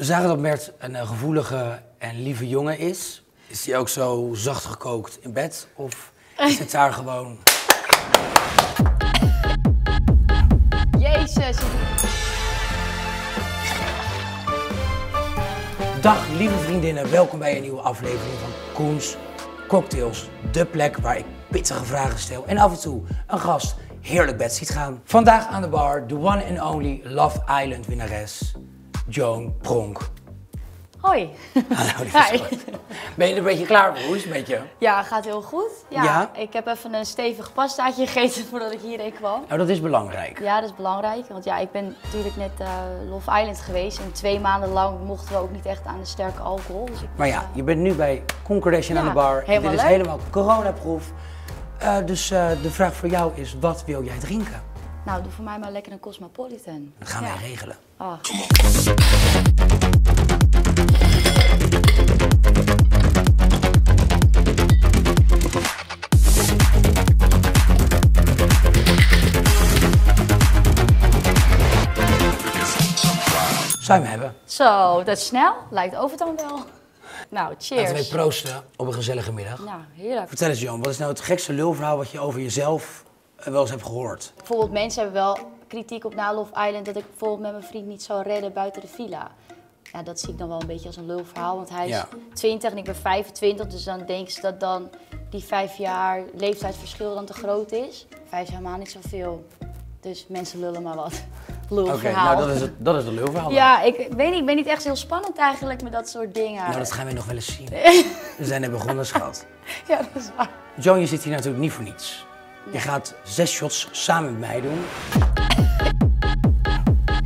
We zagen dat Mert een eh, gevoelige en lieve jongen is. Is hij ook zo zacht gekookt in bed? Of is het daar gewoon... Jezus. Dag lieve vriendinnen, welkom bij een nieuwe aflevering van Koens Cocktails. De plek waar ik pittige vragen stel en af en toe een gast heerlijk bed ziet gaan. Vandaag aan de bar de one and only Love Island winnares, Joan Pronk. Hoi. Hallo Hi. schat. Ben je er een beetje klaar voor? Hoe is het met je? Ja, gaat heel goed. Ja, Ja? Ik heb even een stevig pastaatje gegeten voordat ik hierheen kwam. Nou, dat is belangrijk. Ja, dat is belangrijk. Want ja, ik ben natuurlijk net eh Love Island geweest. En twee maanden lang mochten we ook niet echt aan de sterke alcohol. Dus Maar ja, je bent nu bij Concordation aan de bar. helemaal Dit is leuk. helemaal coronaproof. Eh, dus eh, de vraag voor jou is, wat wil jij drinken? Nou, doe voor mij maar lekker een Cosmopolitan. Dat gaan ja. wij regelen. Ah. Zou je hem hebben? Zo, dat is snel. Lijkt Overtoon wel. Nou, Laten we cheers. proosten op een gezellige middag. Nou, heerlijk. Vertel eens Johan, wat is nou het gekste lulverhaal wat je over jezelf wel eens hebt gehoord? Bijvoorbeeld mensen hebben wel kritiek op na Love Island dat ik bijvoorbeeld met mijn vriend niet zou redden buiten de villa. Ja, dat zie ik dan wel een beetje als een lulverhaal, want hij is Ja. 20 en ik ben 25, dus dan denken ze dat dan die vijf jaar leeftijdsverschil dan te groot is. Vijf is helemaal niet zoveel. Dus mensen lullen maar wat. Oké, Lulverhaal. nou dat is het, dat is het lulverhaal. Ja, ik weet niet, ik ben niet echt heel spannend eigenlijk met dat soort dingen. Nou, dat gaan we nog wel eens zien. We zijn er begonnen, schat. Ja, dat is waar. Joan, je zit hier natuurlijk niet voor niets. Je gaat zes shots samen met mij doen.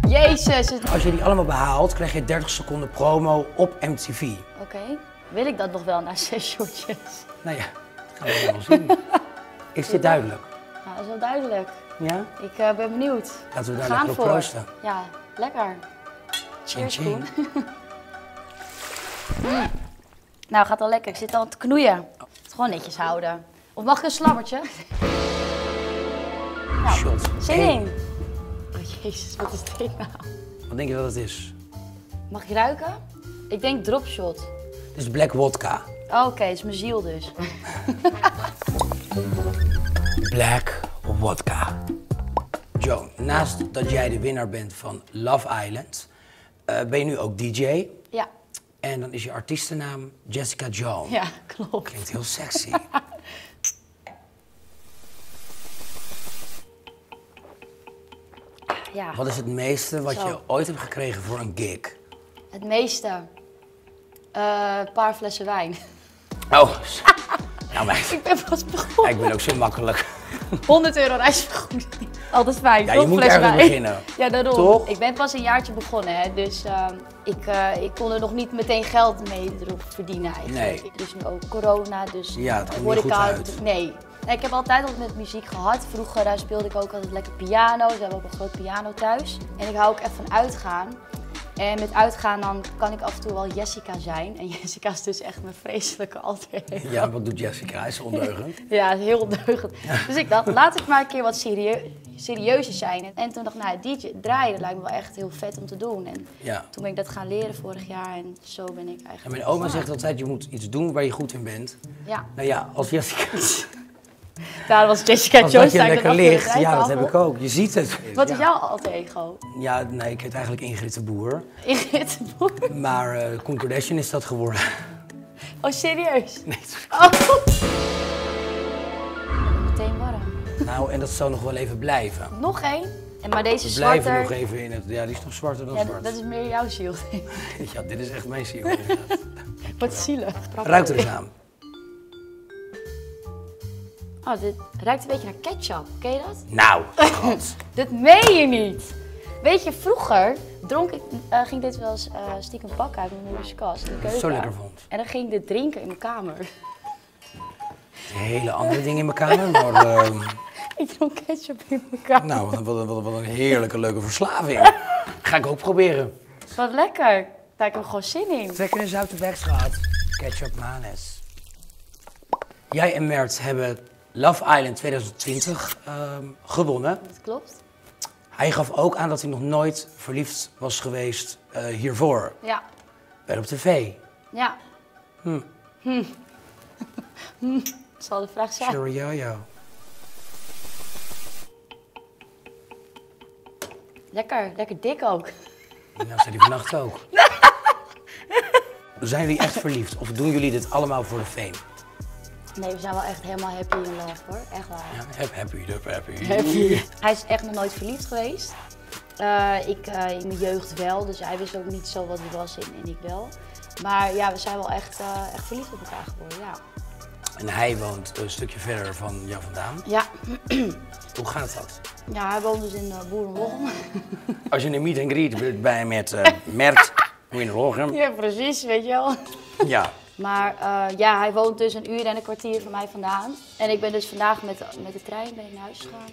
Jezus. Als je die allemaal behaalt, krijg je 30 seconden promo op MTV. Oké, wil ik dat nog wel na zes shotjes? Nou ja, dat gaan we wel zien. Is dit duidelijk? Nou, dat is wel duidelijk. Ja? Ik eh, ben benieuwd. Laten we daar gaan lekker op proosten. Ja, lekker. Cheers, Koen. Mm. Nou, gaat al lekker. Ik zit al te knoeien. Het gewoon netjes houden. Of mag ik een slabbertje? Shot. Zin in. Oh, jezus, wat is dit nou? Wat denk je dat het is? Mag ik ruiken? Ik denk dropshot. Het is black wodka. Oh, Oké, het is mijn ziel dus. Black wodka. Joan, naast dat jij de winnaar bent van Love Island, eh, ben je nu ook DJ. Ja, En dan is je artiestennaam Jessica Joan. ja, klopt. Klinkt heel sexy. Ja, Wat is het meeste wat je ooit hebt gekregen voor een gig? het meeste. Eh, Een paar flessen wijn. Oh, nou meid, Ik ben pas begonnen. ik ben ook zo makkelijk. 100 euro reisvergoeding. Altijd fijn. Ja, je moet ergens beginnen. Ja, daarom. Toch? Ik ben pas een jaartje begonnen, hè, dus ehm, ik, eh, ik kon er nog niet meteen geld mee verdienen eigenlijk. Nee. Dus nu ook corona, dus Ja, het horeca- niet goed uit. Nee. Ik heb altijd al met muziek gehad. Vroeger speelde ik ook altijd lekker piano. We hebben ook een groot piano thuis. En ik hou ook echt van uitgaan. En met uitgaan dan kan ik af en toe wel Jessica zijn. En Jessica is dus echt mijn vreselijke alter ego. Ja, wat doet Jessica? Hij is ondeugend. Ja, heel ondeugend. Dus ik dacht, laat ik maar een keer wat serieu serieuzer zijn. En toen dacht ik, nou, DJ draaien, dat lijkt me wel echt heel vet om te doen. En Ja. toen ben ik dat gaan leren vorig jaar en zo ben ik En eigenlijk... mijn oma zegt altijd, je moet iets doen waar je goed in bent. Ja, Nou ja, als Jessica, daar was Jessica als Jones. dat je lekker ligt, ja, dat heb ik ook. Je ziet het. Wat ja. is jouw alter ego? Ja, nee, ik heet eigenlijk Ingrid de Boer. Ingrid de Boer. Maar eh Concordation is dat geworden. Oh, serieus? Nee, Oh. Meteen warm. nou, en dat zal nog wel even blijven. Nog één. En maar deze We blijven nog even in het... Ja, die is nog zwarter dan Ja, zwart. dat is meer jouw ziel. Ja, dit is echt mijn ziel. Wat zielig. Ruikt er eens aan. Oh, dit ruikt een beetje naar ketchup. Ken je dat? Nou, schat. Dit meen je niet. Weet je, vroeger dronk ik, eh, ging dit wel eens eh, stiekem pakken uit mijn moeders kast. in de het zo keuken. lekker vond. En dan ging ik dit drinken in mijn kamer. Hele andere dingen in mijn kamer, maar... ehm, Ik dronk ketchup in mijn kamer. nou, wat, wat, wat, wat een heerlijke, leuke verslaving. Ga ik ook proberen. Wat lekker. Daar heb ik gewoon zin in. Trek in een zoute bek, schat. Ketchup manes. Jij en Mert hebben Love Island 2020 ehm, gewonnen. Dat klopt. Hij gaf ook aan dat hij nog nooit verliefd was geweest eh, hiervoor. Ja. Wel op tv. Ja. Hm. Hm. Zal de vraag zijn. Ja, ja. Lekker, lekker dik ook. Nou, zei hij vannacht ook. Zijn jullie echt verliefd? Of doen jullie dit allemaal voor de fame? Nee, we zijn wel echt helemaal happy in love hoor. Echt waar. Ja, happy, happy, happy. Happy. Hij is echt nog nooit verliefd geweest. Uh, ik uh, in mijn jeugd wel, dus hij wist ook niet zo wat hij was en, en ik wel. Maar ja, we zijn wel echt, uh, echt verliefd op elkaar geworden, ja. En hij woont een stukje verder van jou vandaan? Ja. Hoe gaat dat? Ja, hij woont dus in uh, Boerenlochem. Als je een meet and greet bij met Mert in Lochem. Ja, precies, weet je wel. Ja. Maar uh, ja, hij woont dus een uur en een kwartier van mij vandaan. En ik ben dus vandaag met, met de trein ben ik naar huis gegaan.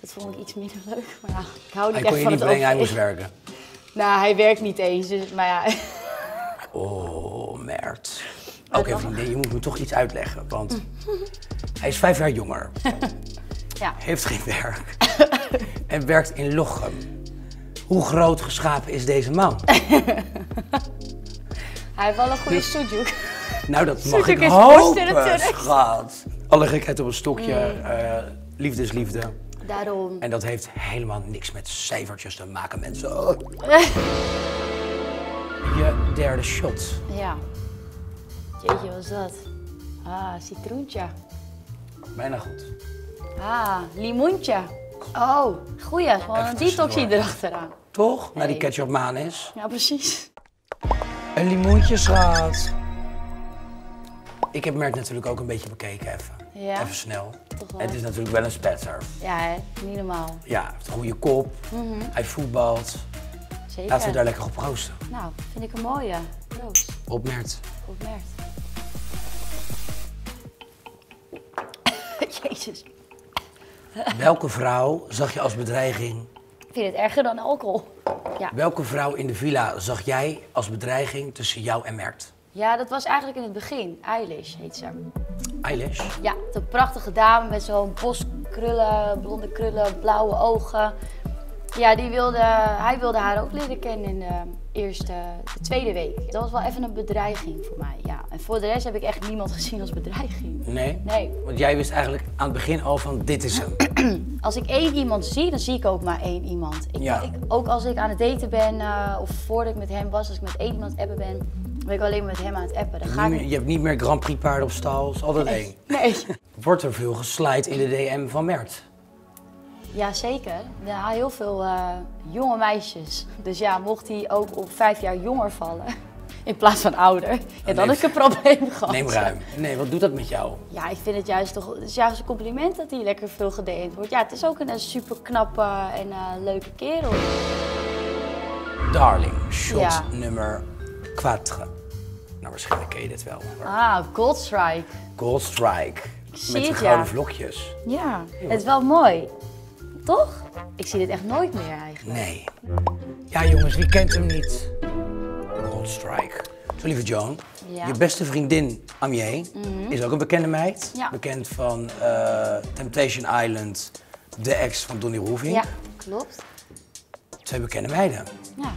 Dat vond ik iets minder leuk, maar ik hou niet hij echt kon je van niet het brengen, hij moest werken. Nou, hij werkt niet eens, dus, maar ja. Oh, Mert. Oké, vriendin, je moet me toch iets uitleggen. Want hij is vijf jaar jonger. ja. Heeft geen werk. en werkt in Lochem. Hoe groot geschapen is deze man? Hij heeft wel een goede soetjoek. Nou, dat mag ik is hopen, schat. Alle gekheid op een stokje. eh, liefde is liefde. Daarom. En dat heeft helemaal niks met cijfertjes te maken, mensen. Oh. Je derde shot. Ja. Jeetje, wat is dat? Ah, citroentje. Bijna goed. Ah, limoentje. Oh, goeie. Gewoon een detoxie erachteraan. Toch? Na die Nee. ketchup manis. Ja, precies. Een limoentje, schat. Ik heb Mert natuurlijk ook een beetje bekeken even. Ja. Even snel. Toch wel. Het is natuurlijk wel een spetser. Ja, hè? niet normaal. Ja, hij heeft een goede kop. Hij voetbalt. Zeker. Laten we daar lekker op proosten. Nou, vind ik een mooie. Proost. Op Mert. Op Mert. Jezus. Welke vrouw zag je als bedreiging? Ik vind het erger dan alcohol. Ja. Welke vrouw in de villa zag jij als bedreiging tussen jou en Mert? Ja, dat was eigenlijk in het begin. Eilish heet ze. Eilish. Ja, de prachtige dame met zo'n bos krullen, blonde krullen, blauwe ogen. Ja, die wilde, hij wilde haar ook leren kennen in de eerste, de tweede week. Dat was wel even een bedreiging voor mij, ja. En voor de rest heb ik echt niemand gezien als bedreiging. Nee? Nee, Want jij wist eigenlijk aan het begin al van dit is hem. als ik één iemand zie, dan zie ik ook maar één iemand. Ik, Ja. ik, ook als ik aan het daten ben, eh, of voordat ik met hem was, als ik met één iemand appen ben, ben ik alleen met hem aan het appen. Dan ga Niet ik je hebt niet meer Grand Prix paarden op stal, is altijd één. Nee. Wordt er veel geslijt in de DM van Mert? Ja, zeker. Ja, heel veel eh, jonge meisjes. Dus ja, mocht hij ook op vijf jaar jonger vallen, in plaats van ouder, ja, dan neem- heb ik een probleem gehad. Neem ruim. Nee, wat doet dat met jou? Ja, ik vind het juist toch het is juist een compliment dat hij lekker veel gedeeld wordt. Ja, het is ook een, super knappe en eh, leuke kerel. Darling, shot Ja. nummer 4. Nou, waarschijnlijk ken je dit wel. Ah. Gold Strike. zie Met de het, gouden ja. vlokjes. Ja, het is wel mooi. Toch? Ik zie dit echt nooit meer eigenlijk. Nee. Ja, jongens, wie kent hem niet? Gold Strike. Zo, lieve Joan. Ja. Mhm. Je beste vriendin, Amier, is ook een bekende meid. Ja. Bekend van eh, Temptation Island, de ex van Donny Roofing. Ja, klopt. Twee bekende meiden. Ja,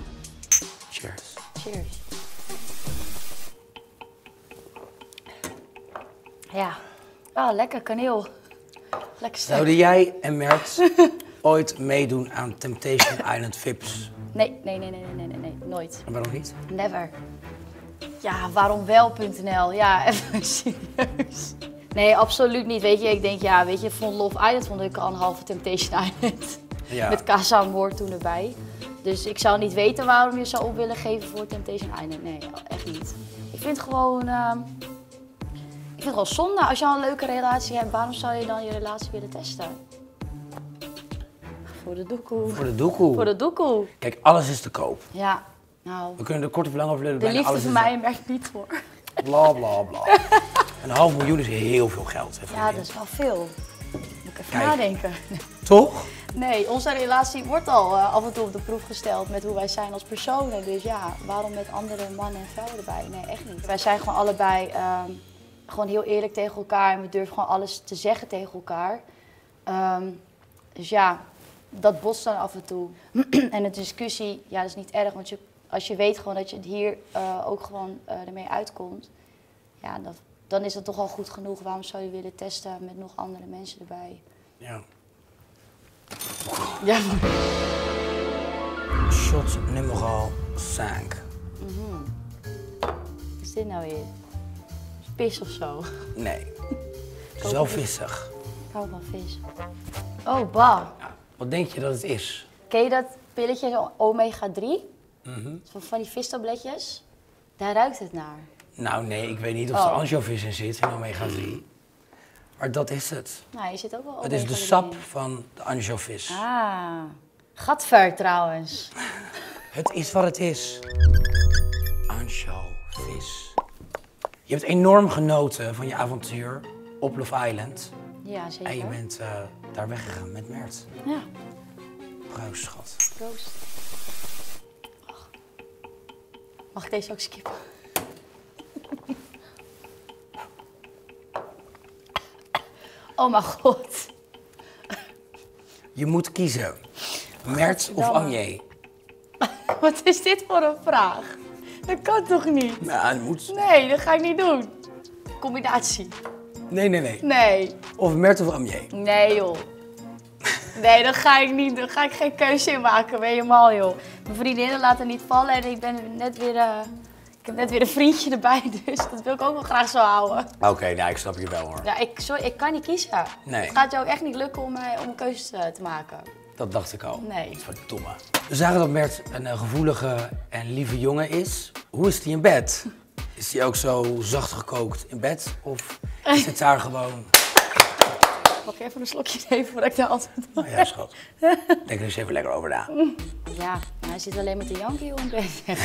Cheers. cheers. Ja. Oh, lekker kaneel. Lekker sterk. Zouden jij en Mert ooit meedoen aan Temptation Island Vips? Nee, nee, nee, nee, nee, nee, nee, nooit. En waarom niet? Never. Ja, waarom wel.nl? Ja, even serieus. Nee, absoluut niet. Weet je, ik denk, ja, weet je, vond Love Island vond ik al een halve Temptation Island. Ja. Met Casa Amor toen erbij. Dus ik zou niet weten waarom je zou op willen geven voor Temptation Island. Nee, echt niet. Ik vind gewoon, ehm, ik vind het gewoon zonde. Als je al een leuke relatie hebt, waarom zou je dan je relatie willen testen? Voor de doekoe. Voor de doekoe. Voor de doekoe. Kijk, alles is te koop. Ja, nou, We kunnen er kort of lang over lullen. de liefde alles voor is- mij merkt niet voor. Bla bla bla. een half miljoen is heel veel geld. Hè, Ja, dat is wel veel. Moet ik even Kijk. nadenken. Toch? Nee, onze relatie wordt al eh, af en toe op de proef gesteld met hoe wij zijn als personen. Dus ja, waarom met andere mannen en vrouwen erbij? Nee, echt niet. Wij zijn gewoon allebei ehm, gewoon heel eerlijk tegen elkaar en we durven gewoon alles te zeggen tegen elkaar. Ehm, dus ja, dat botst dan af en toe. en de discussie, ja, dat is niet erg, want je, als je weet gewoon dat je hier eh, ook gewoon eh, ermee uitkomt, ja, dat, dan is dat toch al goed genoeg. Waarom zou je willen testen met nog andere mensen erbij? Ja. Ja. Shot nummer 5. Wat is dit nou weer? Is Pis of zo? Nee. Zo vissig. Ik hou van vis. Oh, bah. Ja. Wat denk je dat het is? Ken je dat pilletje, zo omega 3? Mhm. Van, van die vistabletjes? Daar ruikt het naar. Nou nee, ik weet niet of Oh. er ansjovis in zit, in omega 3. Maar dat is het. Nou, je zit ook wel Het is de omega-3 sap van de ansjovis. Ah, gatver trouwens. Het is wat het is. Ansjovis. Je hebt enorm genoten van je avontuur op Love Island. Ja, zeker. En je bent eh, daar weggegaan met Mert. Ja, Proost, schat. proost. Ach. Mag ik deze ook skippen? Oh mijn god. Je moet kiezen. Mert of Godverdamme. Anje? Wat is dit voor een vraag? Dat kan toch niet? Nou, het moet. Nee, dat ga ik niet doen. Combinatie. Nee, nee, nee. Nee. Of Mert of Anje? Nee, joh. Nee, dat ga ik niet. Daar ga ik geen keuze in maken. Ben je mal, joh. Mijn vriendinnen laten niet vallen en ik ben net weer. eh, ik heb net weer een vriendje erbij, dus dat wil ik ook wel graag zo houden. Oké, nou, ik snap je wel hoor. Ja, ik, sorry, ik kan niet kiezen. Nee. Het gaat jou ook echt niet lukken om, mij, om een keuze te maken. Dat dacht ik al. Nee. Verdomme. We zagen dat Mert een eh, gevoelige en lieve jongen is. Hoe is hij in bed? Is hij ook zo zacht gekookt in bed? Of is het daar gewoon... Mag ik even een slokje nemen voordat ik daar antwoord Nou ja, schat. Denk er eens even lekker over na. Ja, maar hij zit alleen met de Yankee in bed.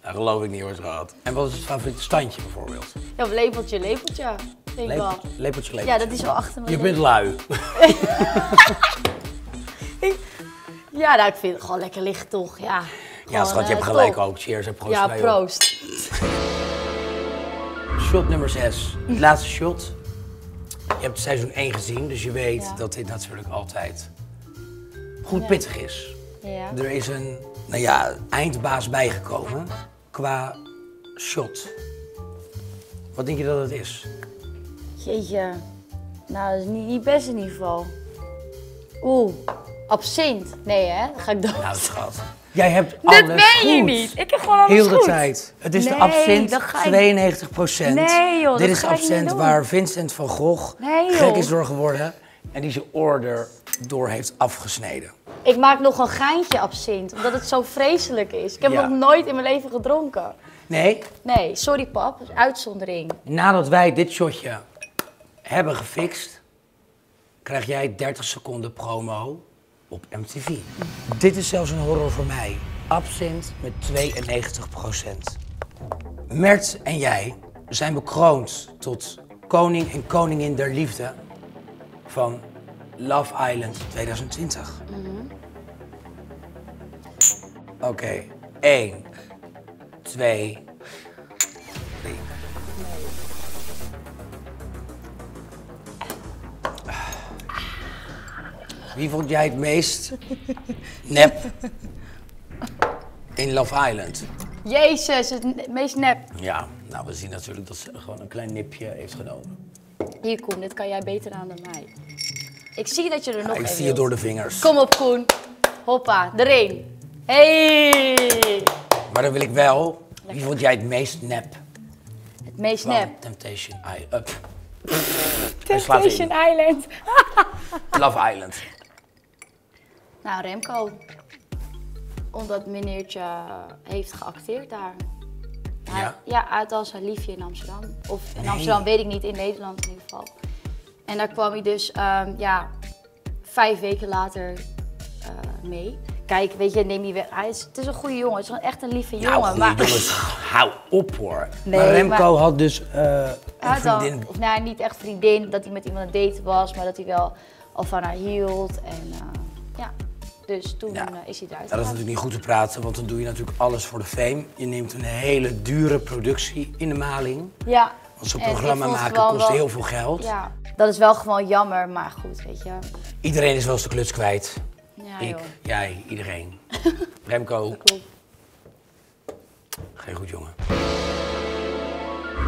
Dat geloof ik niet hoor, schat. En wat is het favoriete standje bijvoorbeeld? Ja, lepeltje, lepeltje. Denk ik wel. Lepeltje, lepeltje, lepeltje. Ja, dat is wel achter me. Je bent lui. Ja, nou, ik vind het gewoon lekker liggen toch. Ja, Ja, schat, je hebt eh, gelijk top. ook. Cheers, heb proost Ja, proost. Shot nummer 6. Het laatste shot. Je hebt seizoen 1 gezien, dus je weet Ja. dat dit natuurlijk altijd goed Ja. pittig is. Ja. Er is een, nou ja, eindbaas bijgekomen qua shot. Wat denk je dat het is? Jeetje. Nou, dat is niet, niet best in ieder geval. Oeh, absint. Nee, hè? Dan ga ik dood. Nou, schat. Jij hebt alles Dit meen je goed. niet. Ik heb gewoon alles Heel de goed. tijd. Het is de Nee, absint, dat ga ik- 92 procent. Nee, joh, Dit dat is ga ik niet absint doen. waar Vincent van Gogh Nee, joh. gek is door geworden. En die zijn oor door heeft afgesneden. Ik maak nog een geintje absint, omdat het zo vreselijk is. Ik heb Ja. nog nooit in mijn leven gedronken. Nee, Nee, sorry pap, dat is uitzondering. nadat wij dit shotje hebben gefixt, krijg jij 30 seconden promo op MTV. Dit is zelfs een horror voor mij. Absint met 92% Mert en jij zijn bekroond tot koning en koningin der liefde van Love Island 2020. Oké, 1, 2, 3. Wie vond jij het meest nep in Love Island? Jezus, het meest nep. Ja, nou we zien natuurlijk dat ze gewoon een klein nipje heeft genomen. Hier Koen, dit kan jij beter aan dan mij. Ik zie dat je er nog ik een zie het wilt. door de vingers. Kom op Koen. Hoppa, erin. Hey! Maar dan wil ik wel, wie vond jij het meest nep Het meest nep. Temptation Island? Hij slaat Temptation. Island. Love Island. Nou, Remco. Omdat meneertje heeft geacteerd daar. Hij- Ja? Ja, uit als een liefje in Amsterdam. Of in Nee. Amsterdam weet ik niet, in Nederland in ieder geval. En daar kwam hij dus, ehm, ja, vijf weken later eh, mee. Kijk, weet je, neem niet weg. Hij is, het is een goede jongen, het is echt een lieve jongen. Nou, goeie maar jongens, hou op hoor. Nee, maar Remco maar- had dus eh, een vriendin. of nou, niet echt vriendin, dat hij met iemand aan het daten was, maar dat hij wel al van haar hield. En eh, ja, dus toen Ja. eh, is hij eruit dat is natuurlijk niet goed te praten, want dan doe je natuurlijk alles voor de fame. Je neemt een hele dure productie in de maling. Ja. Want zo'n programma maken kost wel- heel veel geld. Ja, dat is wel gewoon jammer, maar goed, weet je. Iedereen is wel eens de kluts kwijt. Ja. Ja, ik, joh. jij, iedereen. Remco, Klopt. geen goed jongen.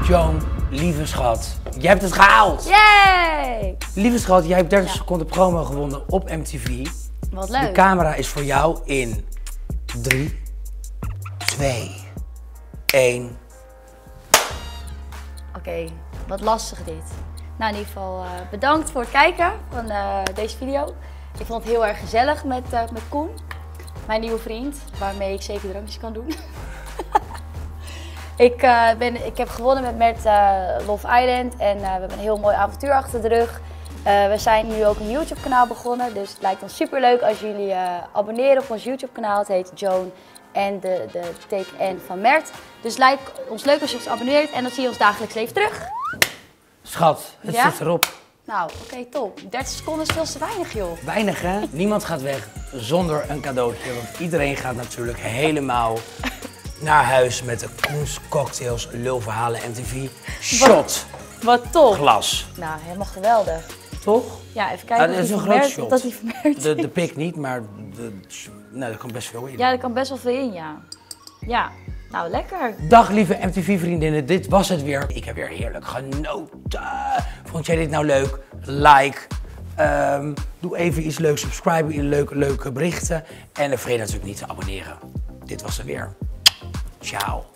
Joan, lieve schat, je hebt het gehaald. Yay! Lieve schat, jij hebt 30 Ja. seconden promo gewonnen op MTV. Wat De leuk. camera is voor jou in 3, 2, 1. Oké, wat lastig dit. Nou, in ieder geval eh, bedankt voor het kijken van eh, deze video. Ik vond het heel erg gezellig met, eh, met Koen, mijn nieuwe vriend, waarmee ik zeker drankjes kan doen. ik, ben, ik heb gewonnen met Mert eh, Love Island en we hebben een heel mooi avontuur achter de rug. Eh, we zijn nu ook een YouTube kanaal begonnen, dus het lijkt ons super leuk als jullie eh, abonneren op ons YouTube kanaal. Het heet Joan en de, de Take N van Mert. Dus het lijkt ons leuk als je ons abonneert en dan zie je ons dagelijks leven terug. Schat, het Ja? zit erop. Nou, oké, top. 30 seconden is veel te weinig, joh. Weinig hè? Niemand gaat weg zonder een cadeautje. Want iedereen gaat natuurlijk helemaal naar huis met de Koens Cocktails Lulverhalen MTV Shot Wat top. glas. Nou, helemaal geweldig. Toch? Ja, even kijken Ah, of dat is een groot shot. Dat die vermerkt De, de pik niet, maar de, nou, er komt best veel in. Ja, er kan best wel veel in, ja. Ja, nou, lekker. Dag lieve MTV-vriendinnen, dit was het weer. Ik heb weer heerlijk genoten. Vond jij dit nou leuk? Like. Ehm, doe even iets leuks, subscribe in leuke, leuke berichten. En vergeet natuurlijk niet te abonneren. Dit was het weer. Ciao.